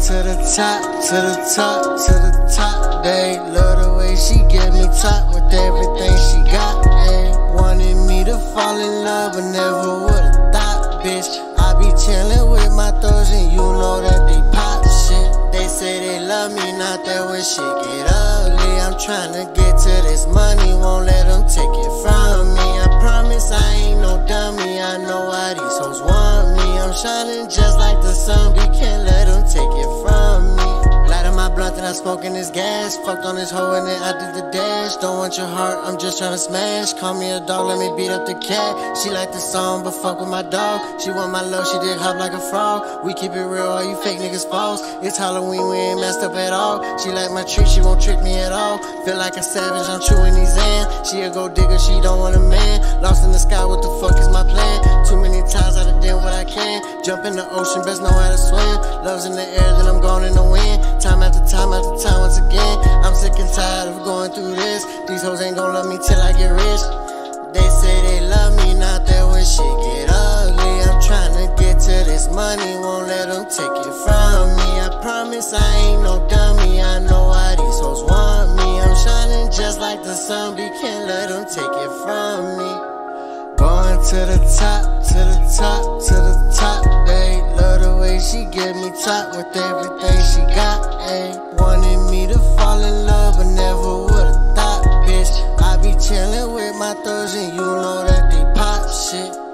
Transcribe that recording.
to the top, to the top, to the top. They love the way she get me top with everything she got. They wanted me to fall in love, but never would've thought, bitch. I be chillin' with my thugs, and you know that they pop shit. They say they love me, not that when shit get ugly. I'm tryna get to this money, won't let them take it from me. I promise I ain't no dummy, I know why these hoes want me. I'm shining just like the sun, we smoking this gas. Fucked on this hoe and then I did the dash. Don't want your heart, I'm just tryna smash. Call me a dog, let me beat up the cat. She like the song, but fuck with my dog. She want my love, she did hop like a frog. We keep it real, all you fake niggas false. It's Halloween, we ain't messed up at all. She like my treat, she won't trick me at all. Feel like a savage, I'm chewing these ends. She a gold digger, she don't want a man. Lost in the sky, what the fuck is my plan? Too many times I done did what I can. Jump in the ocean, best know how to swim. Love's in the air, then I'm gone in the wind. These hoes ain't gon' love me till I get rich. They say they love me, not that when shit get ugly. I'm tryna get to this money, won't let them take it from me. I promise I ain't no dummy, I know why these hoes want me. I'm shining just like the sun, we can't let them take it from me. Going to the top, to the top, to the top. They love the way she get me top with everything she got. Ayy, wanted me to fall in love, thugs, and you know that they pop shit.